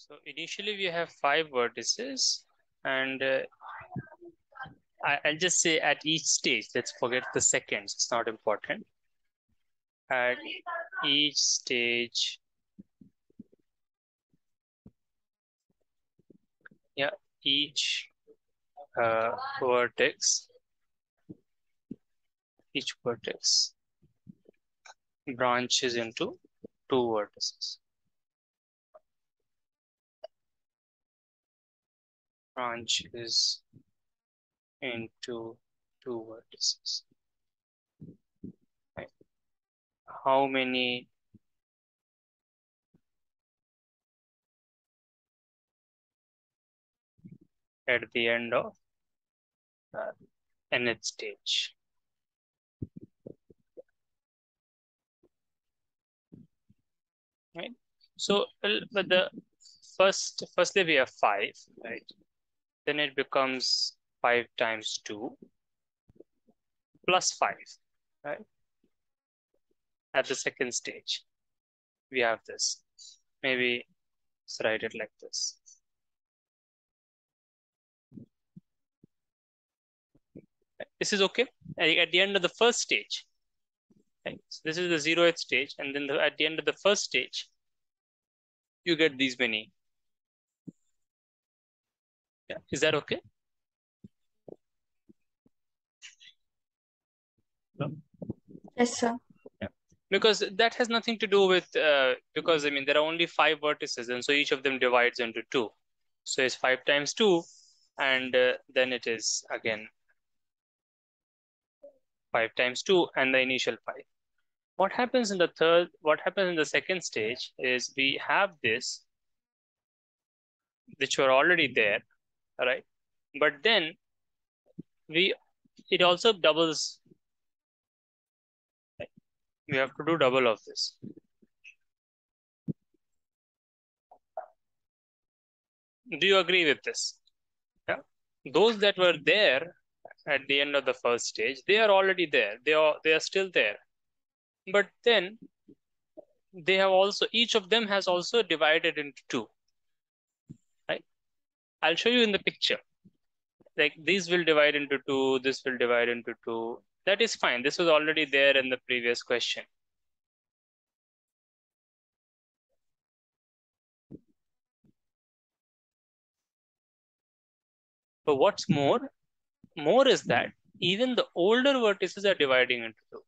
So initially we have five vertices and uh, I, I'll just say at each stage, let's forget the seconds, it's not important. At each stage, yeah, each uh, vertex, each vertex branches into two vertices. Branches into two vertices. Right. How many at the end of uh, nth stage? Right. So, but the first, firstly we have five, right? Then it becomes 5 times 2 plus 5, right? At the second stage, we have this. Maybe let's write it like this. This is okay. At the end of the first stage, right? so this is the zeroth stage, and then the, at the end of the first stage, you get these many. Yeah. Is that okay? Yes, sir. Yeah. Because that has nothing to do with, uh, because I mean, there are only five vertices and so each of them divides into two. So it's five times two and uh, then it is again five times two and the initial five. What happens in the third, what happens in the second stage is we have this, which were already there, right? But then we, it also doubles we have to do double of this. Do you agree with this? Yeah. Those that were there at the end of the first stage, they are already there. They are they are still there. But then they have also each of them has also divided into two. I'll show you in the picture. Like these will divide into two, this will divide into two, that is fine. This was already there in the previous question. But what's more, more is that even the older vertices are dividing into two.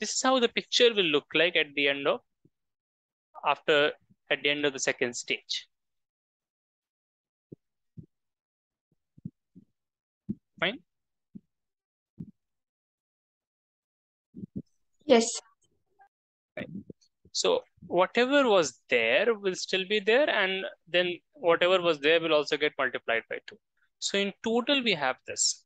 This is how the picture will look like at the end of, after, at the end of the second stage. Fine? Yes. Right. So whatever was there will still be there and then whatever was there will also get multiplied by 2. So in total we have this.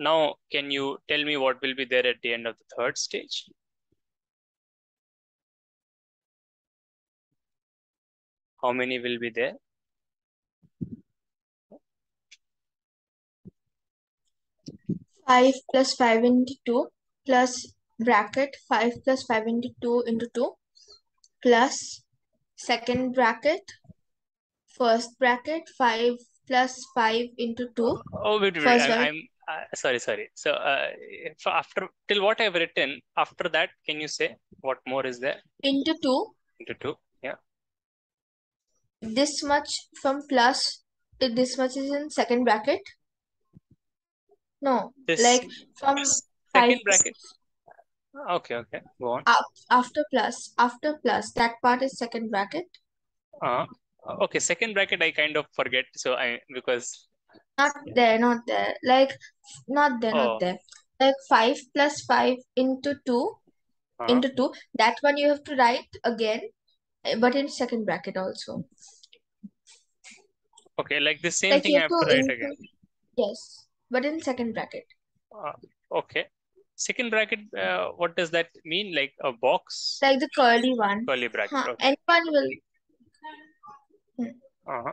Now can you tell me what will be there at the end of the third stage? How many will be there? 5 plus 5 into 2 plus bracket 5 plus 5 into 2 into 2 plus second bracket first bracket 5 plus 5 into 2 oh wait, wait, wait. I'm, I'm uh, sorry sorry so uh, after till what i've written after that can you say what more is there into 2 into 2 yeah this much from plus this much is in second bracket no, This like from second bracket. Okay, okay. Go on. after plus, after plus, that part is second bracket. Uh, okay, second bracket I kind of forget. So I because Not there, not there. Like not there, Oh. not there. Like five plus five into two, uh, into two. That one you have to write again, eh, but in second bracket also. okay, like the same Like thing you I have have to to write include, again. yes, but in second bracket. Uh, okay. Second bracket, uh, what does that mean? Like a box? Like the curly one. Curly bracket. Huh, Okay. anyone will Uh-huh.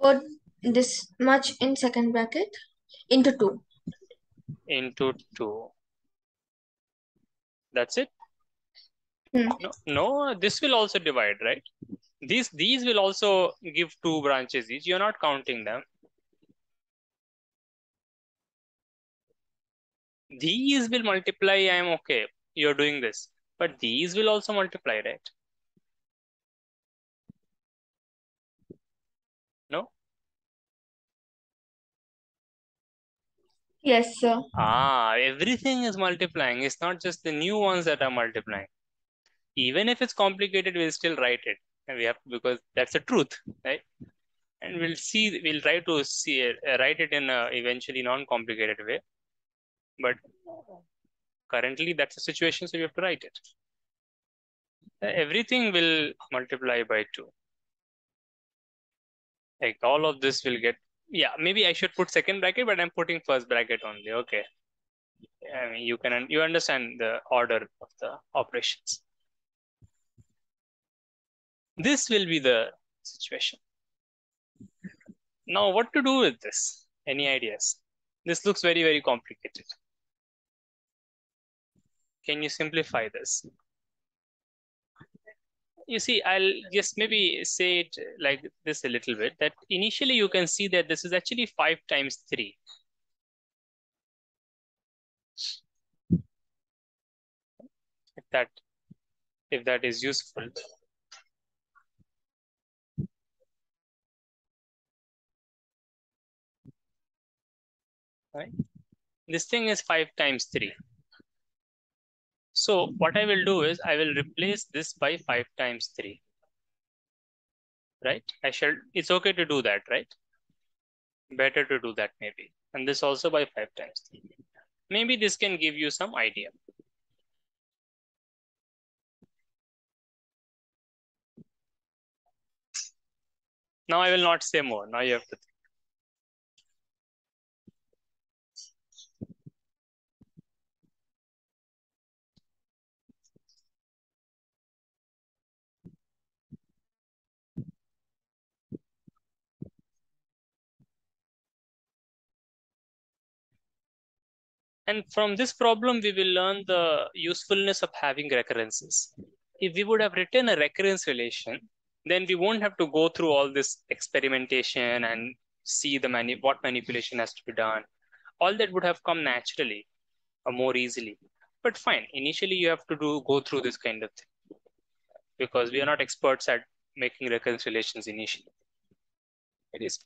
put this much in second bracket into 2. into 2. That's it? Hmm. No, no, this will also divide, right? These these will also give two branches each. You're not counting them. These will multiply, I'm okay. You're doing this. But these will also multiply, right? Yes, sir. Ah, everything is multiplying. It's not just the new ones that are multiplying. Even if it's complicated, we'll still write it. And we have because that's the truth, right? And we'll see, we'll try to see it, uh, write it in a eventually non-complicated way. But currently that's the situation, so you have to write it. Uh, Everything will multiply by two. Like all of this will get, yeah, maybe I should put second bracket, but I'm putting first bracket only. Okay. I mean, you can, you understand the order of the operations. This will be the situation. Now, what to do with this? Any ideas? This looks very, very complicated. Can you simplify this? You see, I'll just maybe say it like this a little bit, that initially you can see that this is actually 5 times 3. If that, if that is useful. Right? This thing is 5 times 3. So what I will do is I will replace this by 5 times 3. Right? I shall, it's okay to do that, right? Better to do that maybe. And this also by 5 times 3. Maybe this can give you some idea. Now I will not say more. Now you have to think. And from this problem, we will learn the usefulness of having recurrences. If we would have written a recurrence relation, then we won't have to go through all this experimentation and see the mani what manipulation has to be done. All that would have come naturally or more easily. But fine, initially you have to do go through this kind of thing because we are not experts at making recurrence relations initially. It is.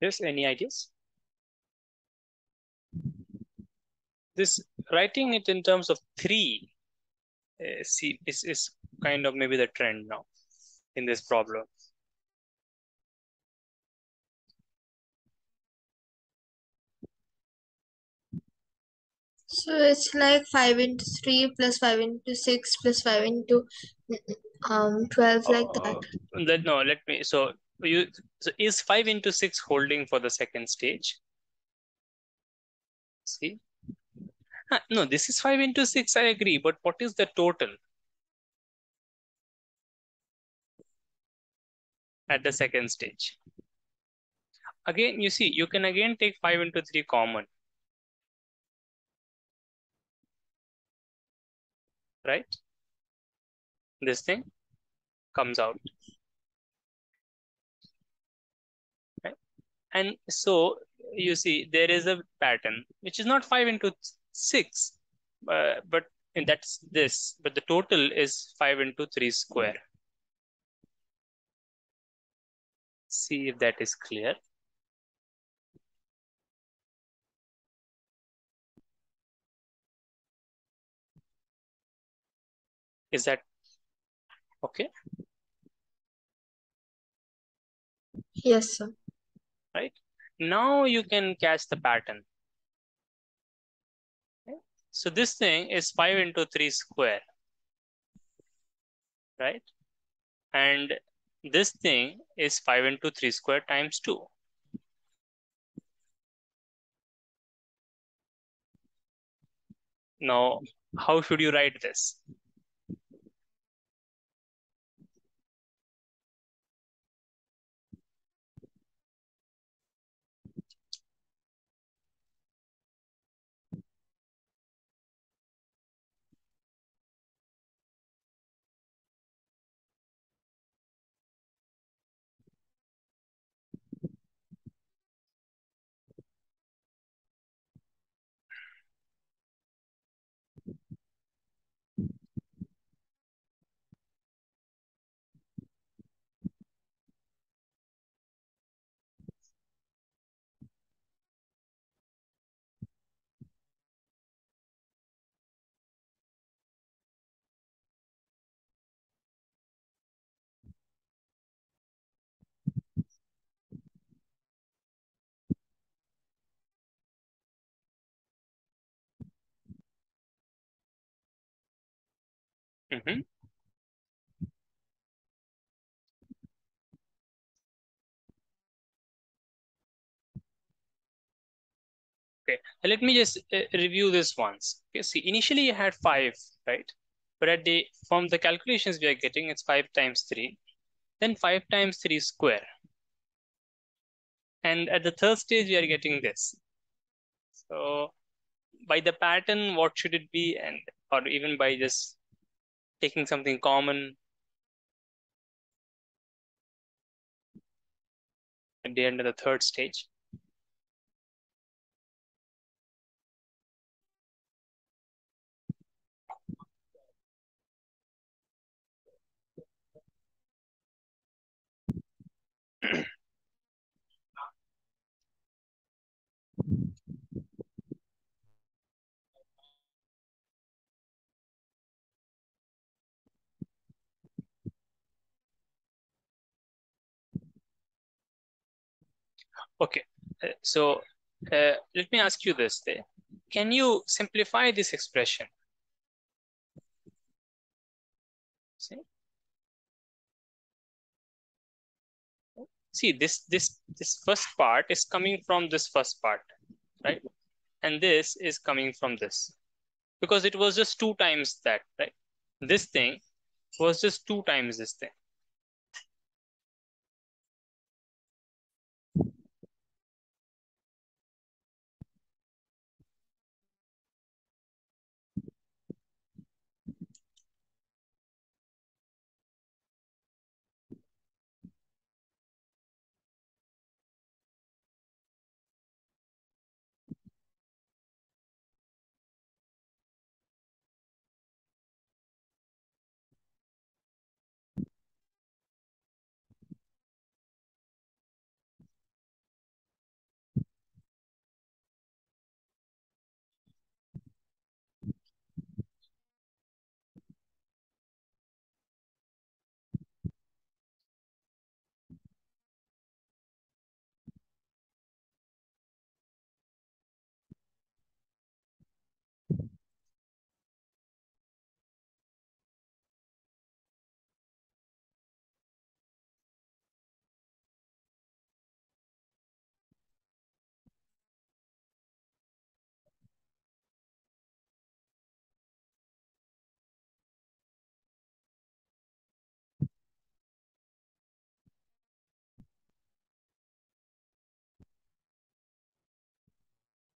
Yes, any ideas? This writing it in terms of three uh, see is, is kind of maybe the trend now in this problem. So it's like 5 into 3 plus 5 into 6 plus 5 into um 12 like that. Uh, let, no, let me, so you, so is 5 into 6 holding for the second stage? See? No, this is 5 into 6, I agree, but what is the total? At the second stage. Again, you see, you can again take 5 into 3 common. Right? This thing comes out. And so you see there is a pattern which is not 5 into 6 uh, but that's this but the total is 5 into 3 square. See if that is clear. Is that okay? Yes, sir. Right? Now you can catch the pattern. So this thing is 5 into 3 square right? And this thing is 5 into 3 square times 2 now how should you write this mm-hmm. Okay, let me just uh, review this once. Okay, see, initially you had five, right? But at the from the calculations we are getting, it's five times three, then five times three square. And at the third stage, we are getting this. So by the pattern, what should it be? And or even by just taking something common at the end of the third stage. Okay, uh, so uh, let me ask you this. Can you simplify this expression? See? See, this, this, this first part is coming from this first part, right? And this is coming from this because it was just two times that, right? This thing was just two times this thing.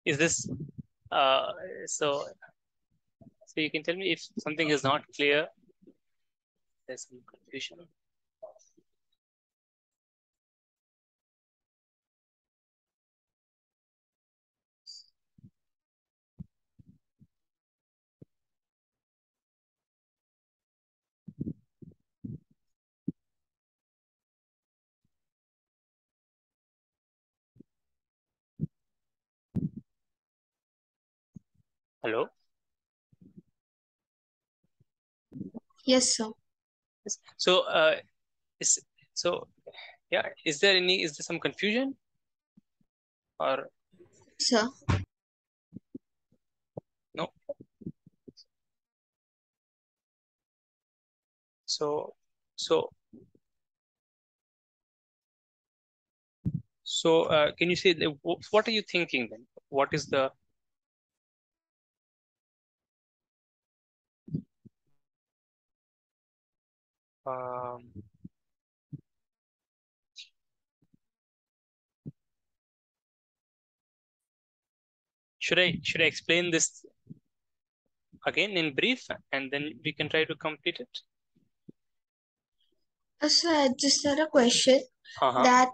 Is this uh so so you can tell me if something is not clear. There's some confusion hello Yes, sir. So, uh, is so yeah, is there any is there some confusion or Sir. no? So, so so uh, can you say what are you thinking then? What is the um, should I should I explain this again in brief and then we can try to complete it? Uh, sir, I just had a question Uh-huh. that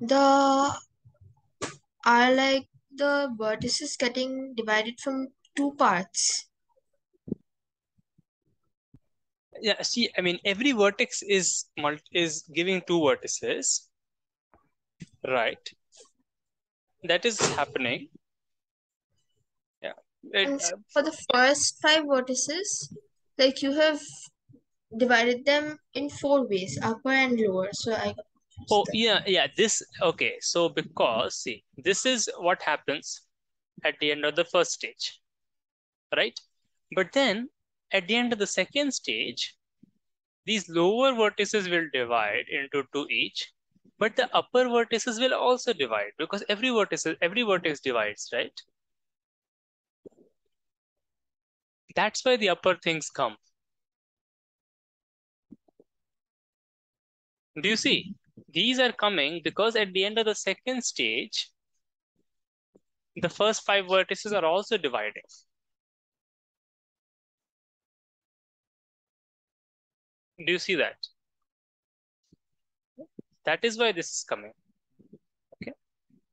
the are like the vertices getting divided from two parts. Yeah, see, I mean, every vertex is multi is giving two vertices, right? That is happening. Yeah. It, uh, for the first five vertices, like you have divided them in four ways, upper and lower. So I oh, yeah, yeah. This, okay. So, because, see, this is what happens at the end of the first stage, right? But then at the end of the second stage, these lower vertices will divide into two each, but the upper vertices will also divide because every vertex, every vertex divides, right? That's why the upper things come. Do you see? These are coming because at the end of the second stage, the first five vertices are also dividing. Do you see that? That is why this is coming. Okay.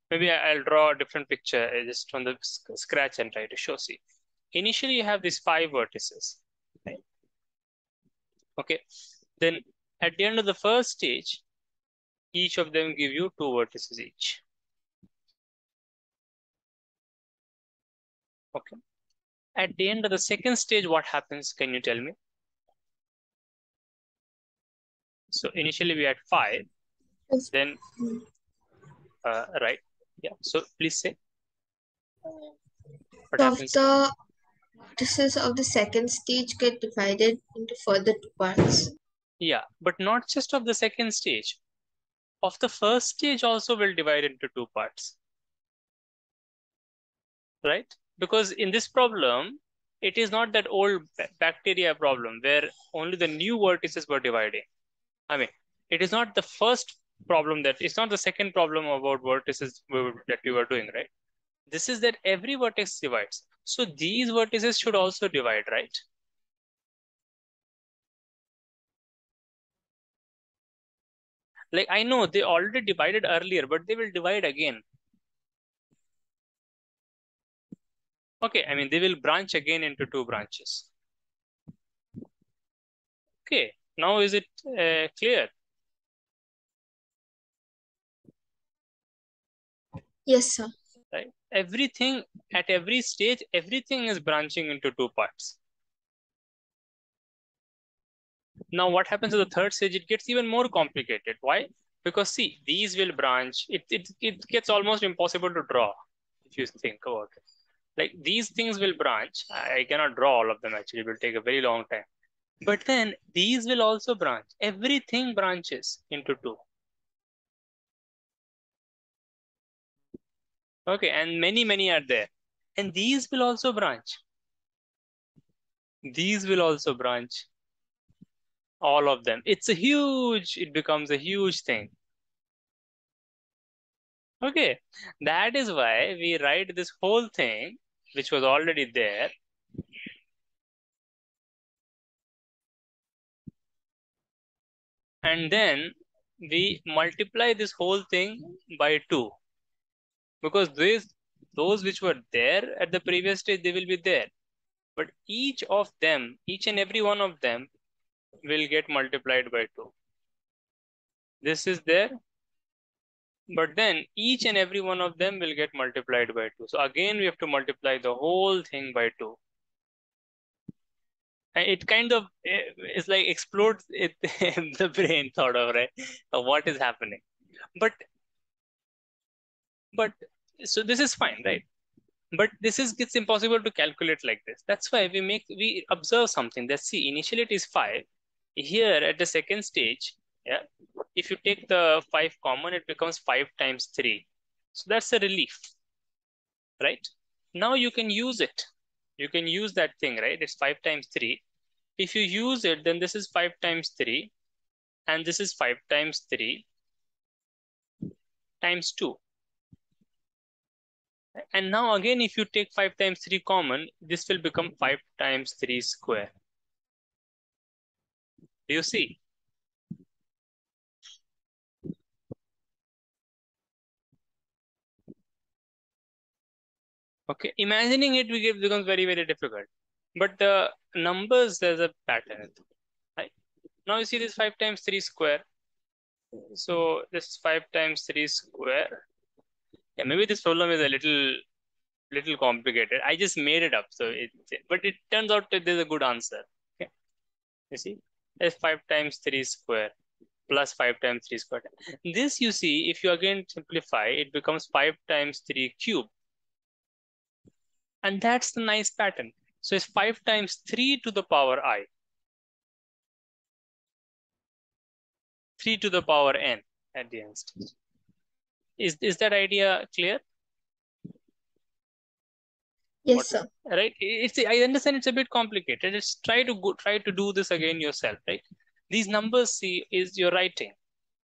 Maybe I'll draw a different picture uh, just from the scratch and try to show. See, initially you have these five vertices. Okay. Then at the end of the first stage, each of them give you two vertices each. Okay. At the end of the second stage, what happens? Can you tell me? So initially we had five, then, uh, right? Yeah. So please say what of the vertices of the second stage get divided into further two parts. Yeah, but not just of the second stage. Of the first stage also will divide into two parts. Right? Because in this problem, it is not that old bacteria problem where only the new vertices were dividing. I mean, it is not the first problem that it's not the second problem about vertices that we were doing, right? This is that every vertex divides. So these vertices should also divide, right? Like I know they already divided earlier, but they will divide again. Okay, I mean, they will branch again into two branches. Okay, now is it uh, clear? Yes, sir. Right? Everything at every stage, everything is branching into two parts. Now, what happens at the third stage? It gets even more complicated. Why? Because see, these will branch. It, it, it gets almost impossible to draw if you think about it. Like these things will branch. I I cannot draw all of them actually. It will take a very long time. But then these will also branch. Everything branches into two. Okay, and many, many are there. And these will also branch. These will also branch. All of them. It's a huge, it becomes a huge thing. Okay, that is why we write this whole thing, which was already there. And then we multiply this whole thing by 2. Because these, those which were there at the previous stage, they will be there. But each of them, each and every one of them will get multiplied by 2. This is there, but then each and every one of them will get multiplied by 2. So again, we have to multiply the whole thing by 2. And it kind of uh, is like explodes it in the brain, sort of, right? Of what is happening. But, but, so this is fine, right? But this is, it's impossible to calculate like this. That's why we make, we observe something. Let's see, initially it is 5. Here at the second stage, yeah, if you take the 5 common, it becomes 5 times 3. So that's a relief, right? Now you can use it. You can use that thing, right? It's 5 times 3. If you use it, then this is 5 times 3. And this is 5 times 3 times 2. And now again, if you take 5 times 3 common, this will become 5 times 3 square. Do you see? Okay, imagining it becomes very, very difficult. But the numbers, there's a pattern. Right? Now you see this 5 times 3 square. So this 5 times 3 square. Yeah, maybe this problem is a little little complicated. I just made it up. So it, but it turns out that there's a good answer. Okay. You see, it's 5 times 3 square plus 5 times 3 square. This you see, if you again simplify, it becomes 5 times 3 cube. And that's the nice pattern. So it's 5 times 3 to the power i. 3 to the power n at the end stage. Is, is that idea clear? Yes, What- sir. right it's i understand it's a bit complicated just try to go try to do this again yourself right these numbers see is your writing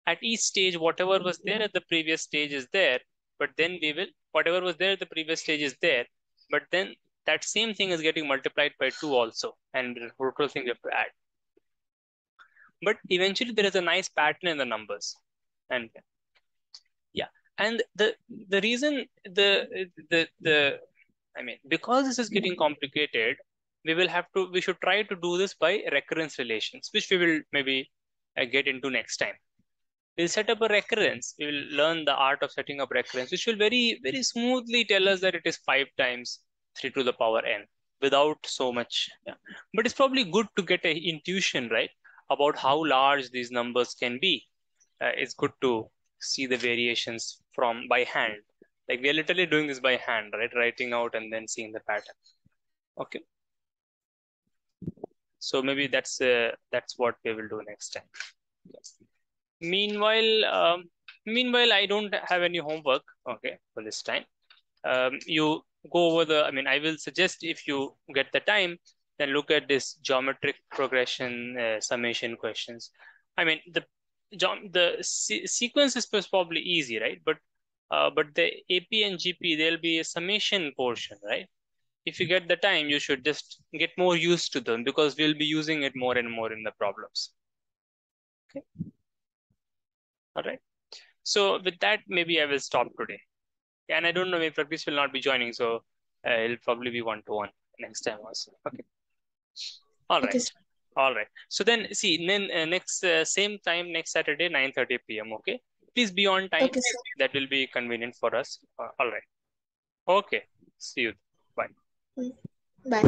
at each stage whatever was there at the previous stage is there but then we will whatever was there at the previous stage is there but then that same thing is getting multiplied by 2 also and total thing you have to add but eventually there is a nice pattern in the numbers and yeah and the the reason the the the I mean, because this is getting complicated, we will have to, we should try to do this by recurrence relations, which we will maybe uh, get into next time. We'll set up a recurrence. We will learn the art of setting up recurrence, which will very, very smoothly tell us that it is five times three to the power n without so much. Yeah. But it's probably good to get an intuition, right, about how large these numbers can be. Uh, it's good to see the variations from by hand like we are literally doing this by hand, right? Writing out and then seeing the pattern. Okay. So maybe that's uh, that's what we will do next time. Meanwhile, um, meanwhile, I don't have any homework. Okay, for this time. Um, you go over the. I mean, I will suggest if you get the time, then look at this geometric progression uh, summation questions. I mean, the the se sequence is probably easy, right? But uh, but the AP and GP, there'll be a summation portion, right? If you get the time, you should just get more used to them because we'll be using it more and more in the problems. Okay. All right. So with that, maybe I will stop today. And I don't know if Prakash will not be joining, so uh, it'll probably be one-to-one next time also. Okay. All right. Okay, All right. So then see, then uh, next uh, same time next Saturday, 9:30 p.m. Okay. Please be on time. Okay. That will be convenient for us. Uh, all right. Okay. See you. Bye. Bye.